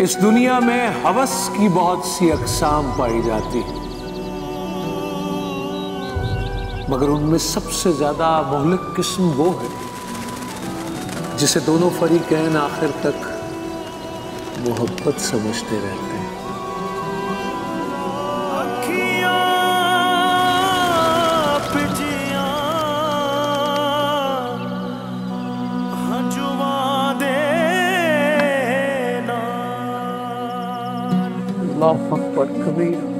इस दुनिया में हवस की बहुत सी अकसाम पाई जाती है। मगर उनमें सबसे ज़्यादा मोहलिक किस्म वो है, जिसे दोनों फरीकैन आखिर तक मोहब्बत समझते रहते हैं। Allahu Akbar Kabir.